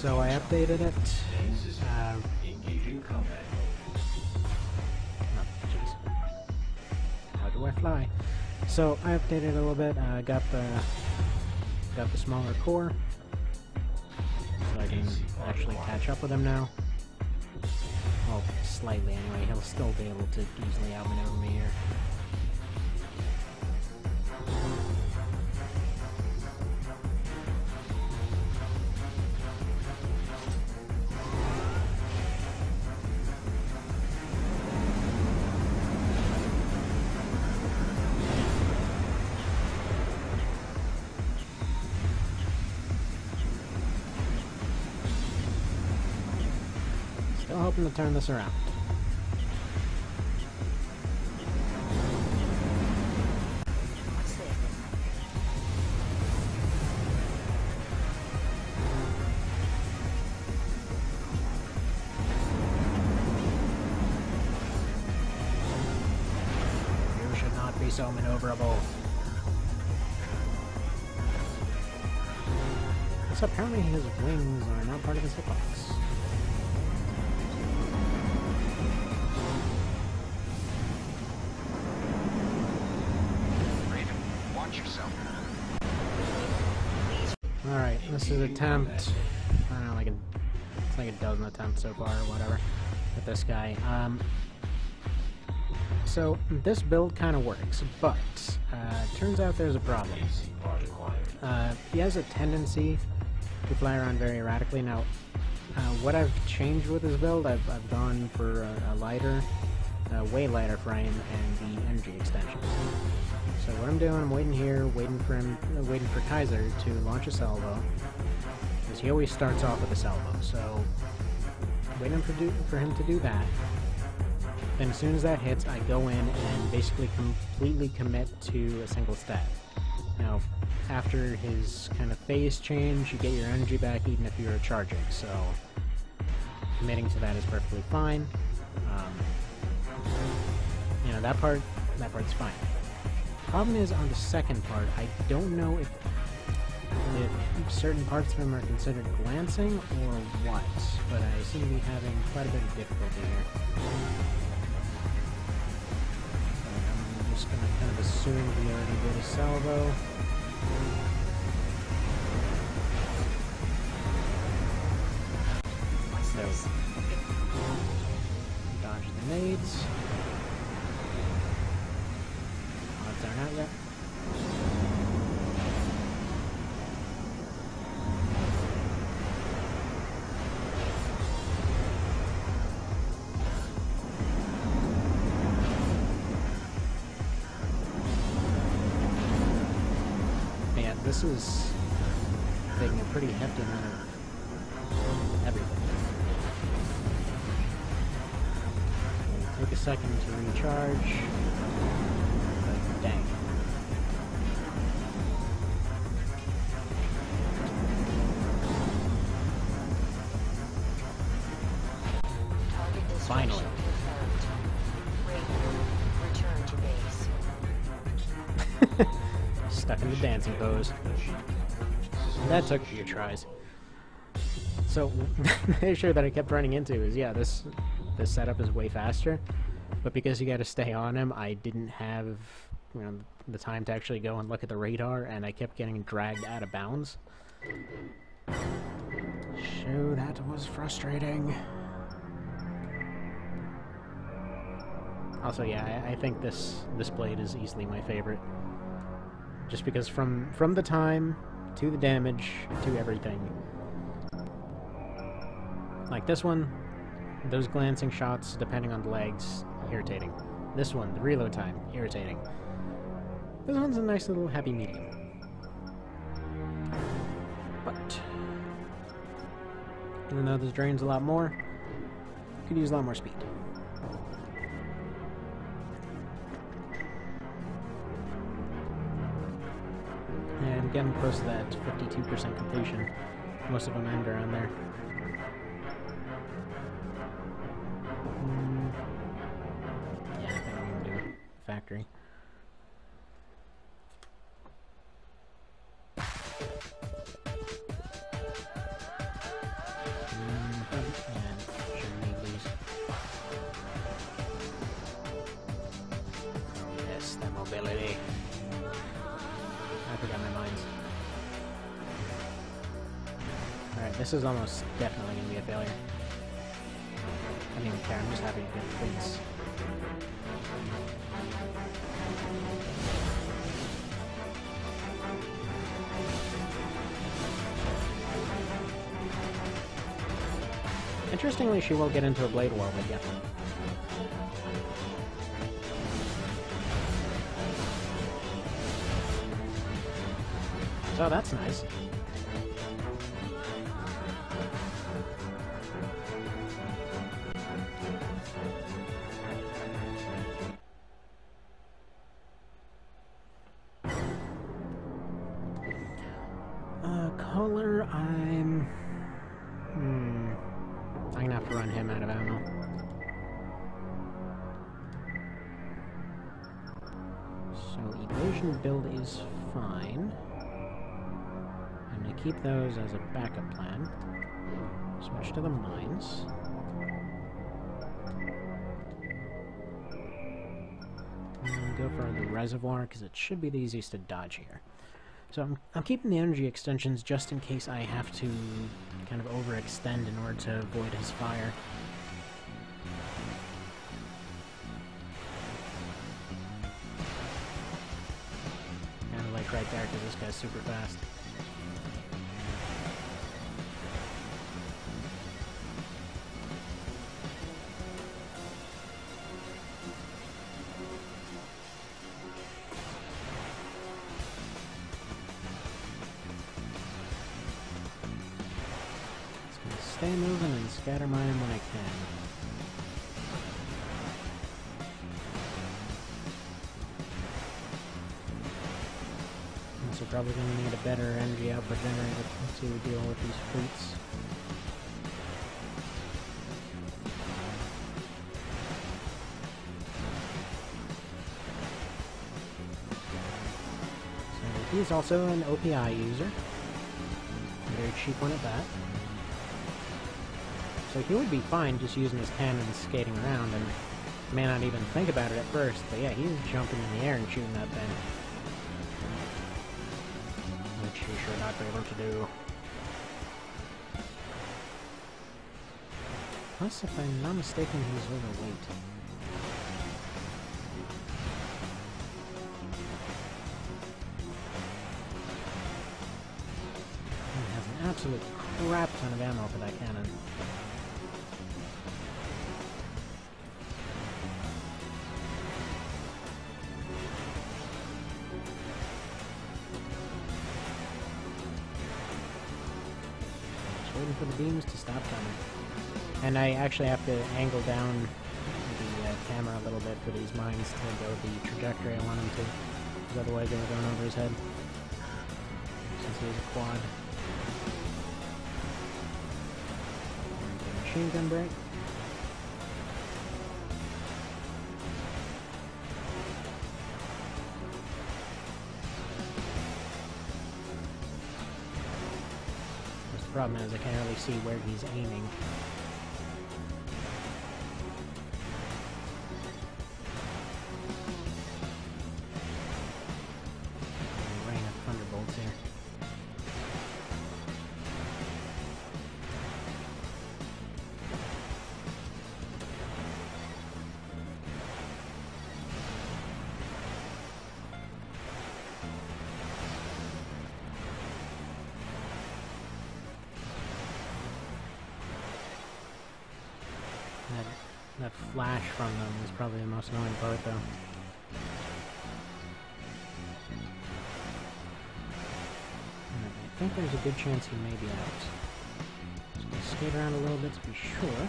So I updated it. Uh. How do I fly? So I updated a little bit. Uh, got the got the smaller core, so I can actually catch up with him now. Well, slightly anyway. He'll still be able to easily outmaneuver me here. Still hoping to turn this around. You should not be so maneuverable. So apparently his wings are not part of his hitbox. This is attempt. I don't know, like a, it's like a dozen attempts so far or whatever with this guy. Um, so this build kind of works, but uh, turns out there's a problem. Uh, he has a tendency to fly around very erratically. Now, uh, what I've changed with his build, I've, I've gone for a, a lighter, uh, way lighter frame and the energy extension. So what I'm doing, I'm waiting here, waiting for him, uh, waiting for Kaiser to launch a salvo, because he always starts off with a salvo. So waiting for do, for him to do that. Then as soon as that hits, I go in and basically completely commit to a single stat. Now, after his kind of phase change, you get your energy back even if you're charging. So committing to that is perfectly fine. Um, you know that part, that part's fine. The problem is on the second part, I don't know if if certain parts of him are considered glancing or what, but I seem to be having quite a bit of difficulty here. I'm just gonna kind of assume he already did a salvo. So, dodge the nades. This is taking a pretty hefty amount of everything. Take a second to recharge. Took a few tries. So the issue that I kept running into is yeah, this this setup is way faster, but because you got to stay on him, I didn't have you know the time to actually go and look at the radar, and I kept getting dragged out of bounds. So that was frustrating. Also, yeah, I, I think this this blade is easily my favorite just because from from the time to the damage to everything. Like this one those glancing shots depending on the legs irritating. This one the reload time irritating. This one's a nice little happy medium. But even though this drains a lot more could use a lot more speed close to that 52% completion. Most of them end around there. Mm, yeah, I think I'm gonna do it. Factory. This is almost definitely gonna be a failure. I don't even care, I'm just happy to get points. Interestingly, she will get into a blade wall, but yeah. So that's nice. Those as a backup plan. Switch to the mines. And go for the reservoir because it should be the easiest to dodge here. So I'm, I'm keeping the energy extensions just in case I have to kind of overextend in order to avoid his fire. Of like right there because this guy's super fast. Also probably gonna need a better energy output generator to deal with these fruits. So he's also an OPI user. Very cheap one at that. So he would be fine just using his cannons skating around and may not even think about it at first, but yeah, he's jumping in the air and shooting that thing. Able to do. Plus, if I'm not mistaken, he's overweight. He has an absolute crap ton of ammo for that cannon. And I actually have to angle down the uh, camera a little bit for these mines to go the trajectory I want them to. Because otherwise they were going over his head. Since he has a quad. Machine gun break. The problem is I can't really see where he's aiming. Is probably the most annoying though. Alright, I think there's a good chance he may be out. Just skate around a little bit to be sure.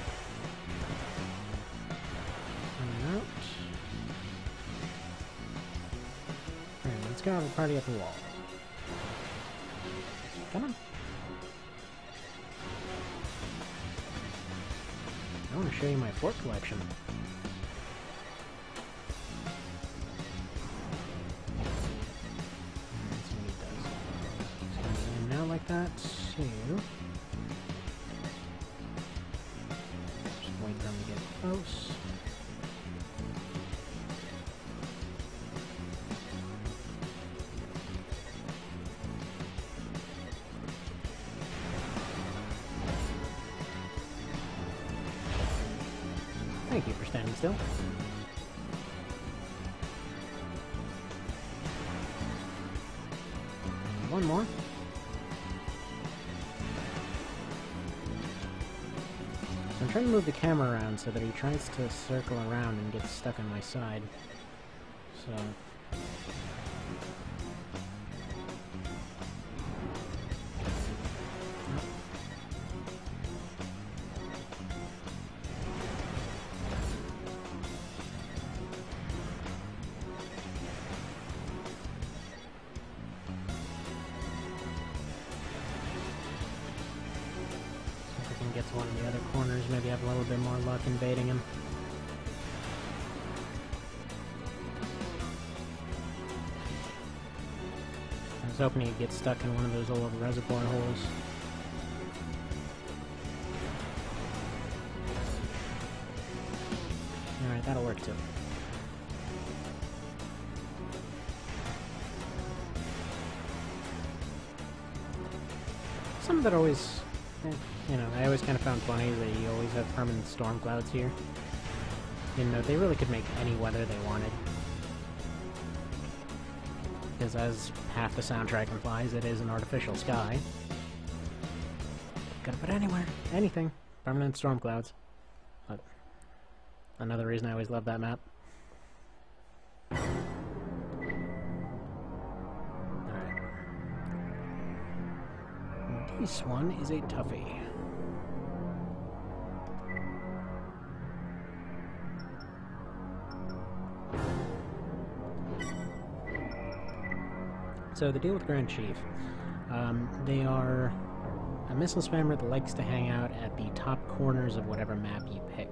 Coming out. Alright, let's go have a party at the wall. Come on. I want to show you my fort collection. One more. So I'm trying to move the camera around so that he tries to circle around and get stuck on my side. So... hoping he'd get stuck in one of those old reservoir holes. Alright, that'll work too. Something that always, you know, I always kind of found funny that you always have permanent storm clouds here. You know, they really could make any weather they wanted. Because as half the soundtrack implies, it is an artificial sky. Gotta put anywhere, anything. Permanent storm clouds. But another reason I always love that map. This one is a toughie. So the deal with Grand Chief, um, they are a missile spammer that likes to hang out at the top corners of whatever map you pick.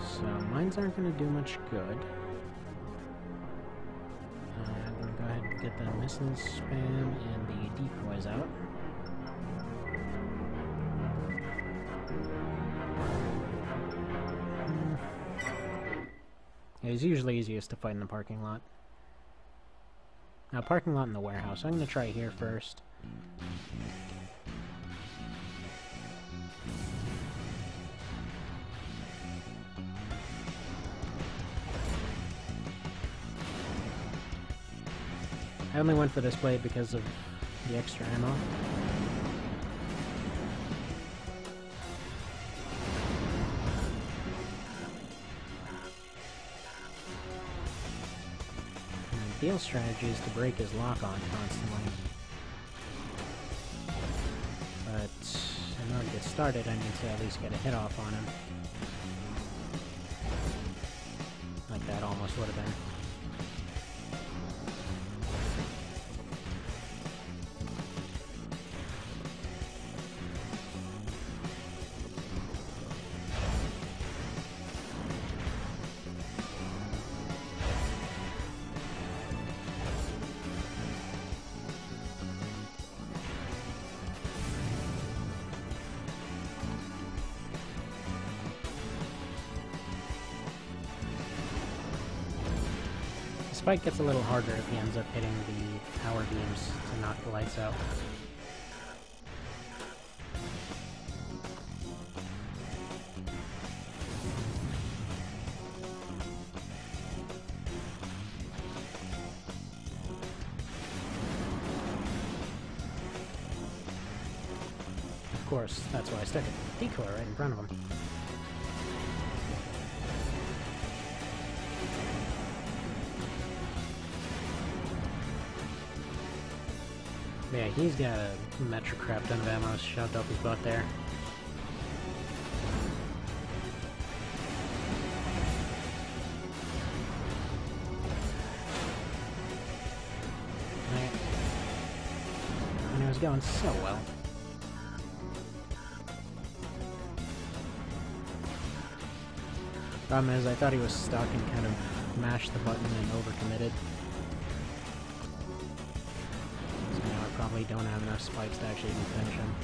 So mines aren't going to do much good. Uh, I'm going to go ahead and get the missile spam and the decoys out. It's usually easiest to fight in the parking lot. Now, parking lot in the warehouse. I'm going to try here first. I only went for this blade because of the extra ammo. Deal's strategy is to break his lock on constantly. But in order to get started, I need to at least get a hit off on him. Like that almost would have been. Fight gets a little harder if he ends up hitting the power beams to knock the lights out. Of course, that's why I stuck a decoy right in front of him. Yeah, he's got a metric crap ton of ammo shoved up his butt there. And it was going so well. Problem is, I thought he was stuck and kind of mashed the button and overcommitted. don't have enough spikes to actually finish him.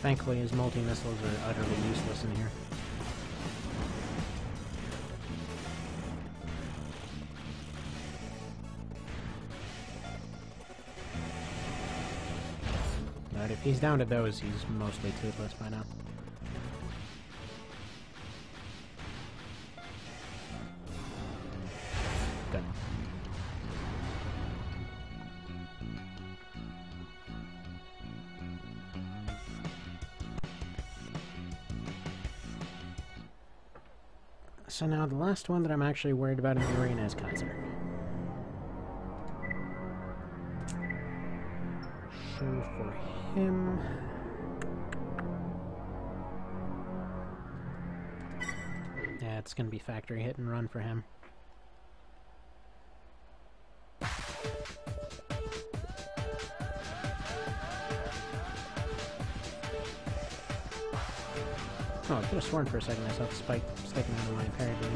Thankfully, his multi-missiles are utterly useless in here. But if he's down to those, he's mostly toothless by now. So now the last one that I'm actually worried about in the arena is Kaiser. So for him... Yeah, it's gonna be factory hit and run for him. Could have sworn for a second I saw the spike sticking out of my parry beam.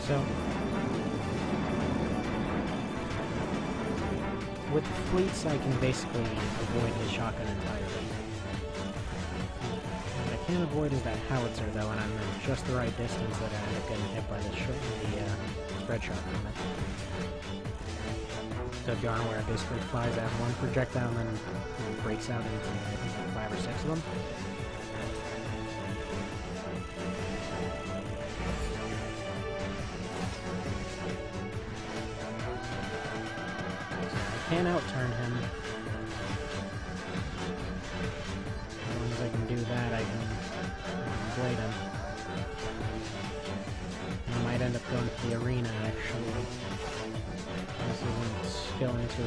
So, with fleets, I can basically avoid his shotgun entirely. Can't avoid is that howitzer, though, and I'm in just the right distance that I end up getting hit by the, the uh, spread shot from. So if you aren't aware, it basically flies out one projectile and then know, breaks out into, I think, like five or six of them. Can outturn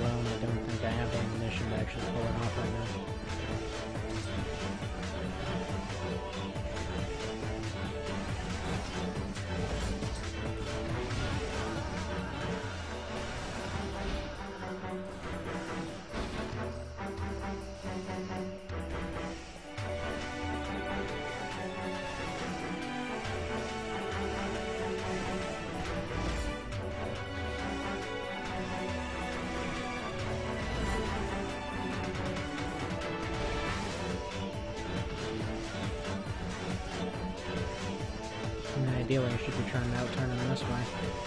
I don't think I have the ammunition to actually pull Should be trying to outturn him this way.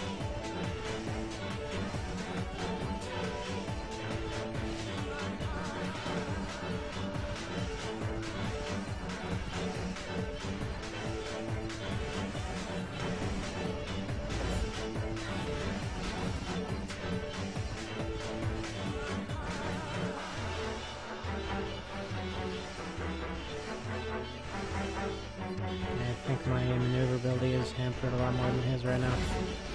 Is hampered a lot more than his right now.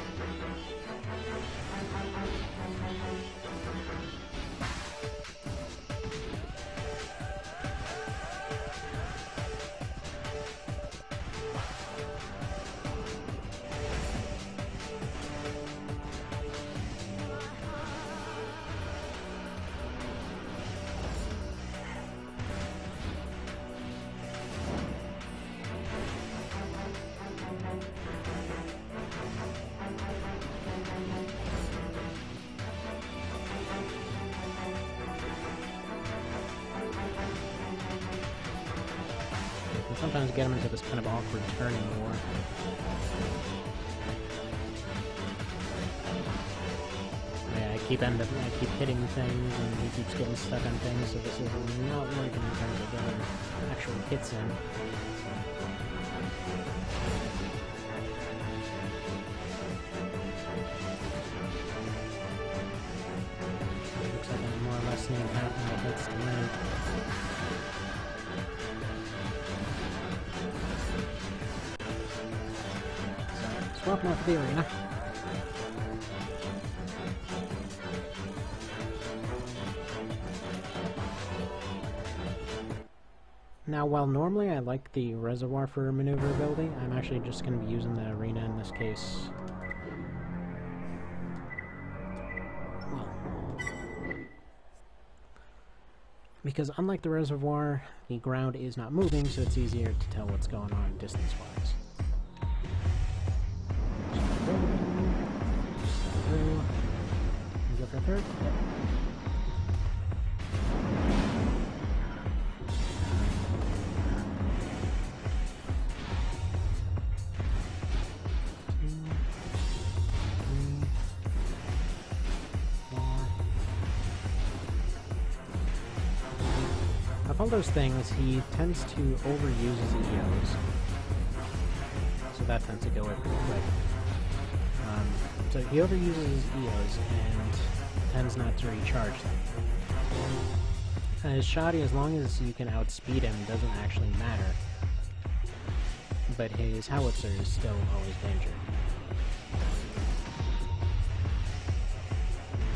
Sometimes get him into this kind of awkward turning war. Yeah, I keep end up, I keep hitting things, and he keeps getting stuck on things, so this is not working in terms of getting actual hits in. Out the arena. Now, while normally I like the reservoir for maneuverability, I'm actually just going to be using the arena in this case. Well, because unlike the reservoir, the ground is not moving, so it's easier to tell what's going on distance-wise. Perfect. those things, he tends to overuse his EOs. So that tends to go away pretty quick. Um, so he overuses his EOs, and tends not to recharge them. Uh, his shoddy, as long as you can outspeed him, doesn't actually matter. But his howitzer is still always danger.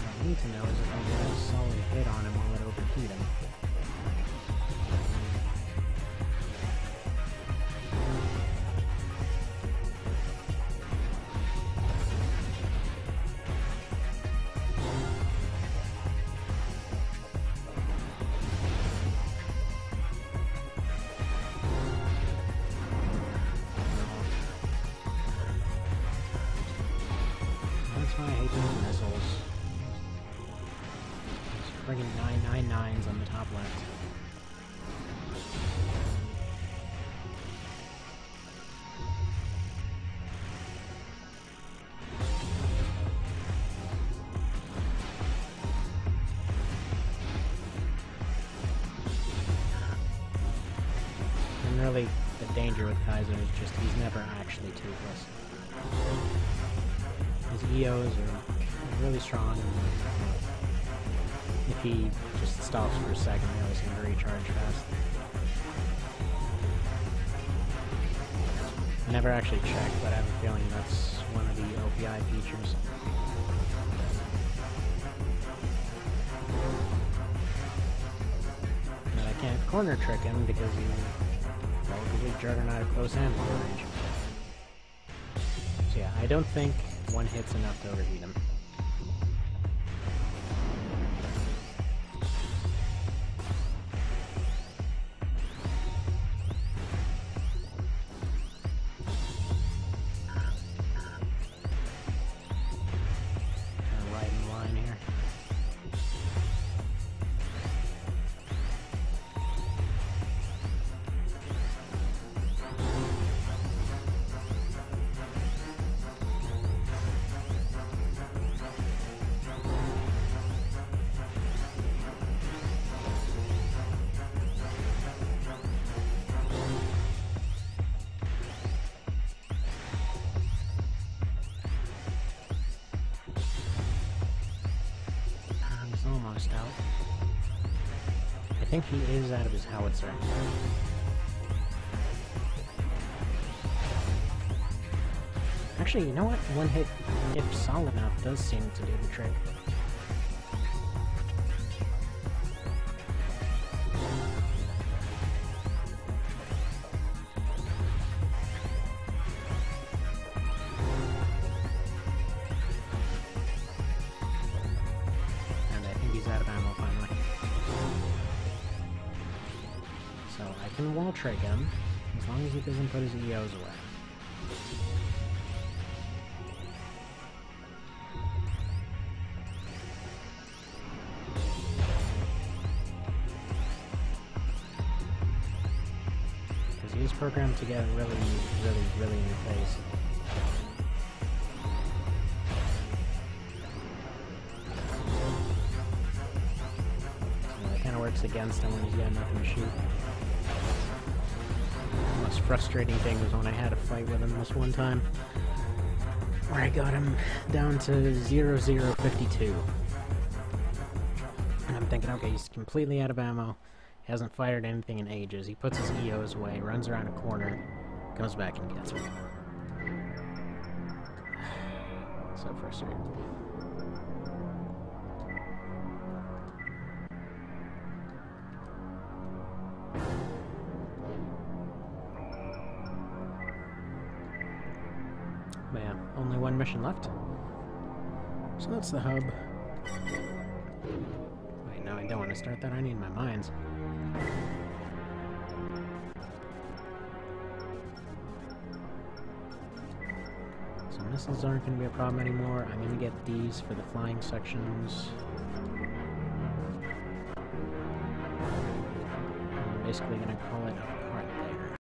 What I need to know is if I get a solid hit on him, will it overheat him? Friggin' 999s on the top left. And really, the danger with Kaiser is just he's never actually toothless. His EOs are really strong. And he just stops for a second, they always to recharge fast. Never actually checked, but I have a feeling that's one of the OPI features. And I can't corner trick him because he's relatively juggernaut close and range. So yeah, I don't think one hit's enough to overheat him. Think he is out of his howitzer. Actually, you know what? One hit, if solid enough, does seem to do the trick. I can wall trick him, as long as he doesn't put his EOs away. Because he programmed to get really, really, really in your face. Kind of works against him when he's got nothing to shoot. Frustrating thing was when I had a fight with him this one time, where I got him down to 0052. And I'm thinking, okay, he's completely out of ammo. He hasn't fired anything in ages. He puts his EOs away, runs around a corner, comes back and gets me. so frustrating. Only one mission left. So that's the hub. Wait, no, I don't want to start that. I need my mines. So missiles aren't going to be a problem anymore. I'm going to get these for the flying sections. I'm basically going to call it a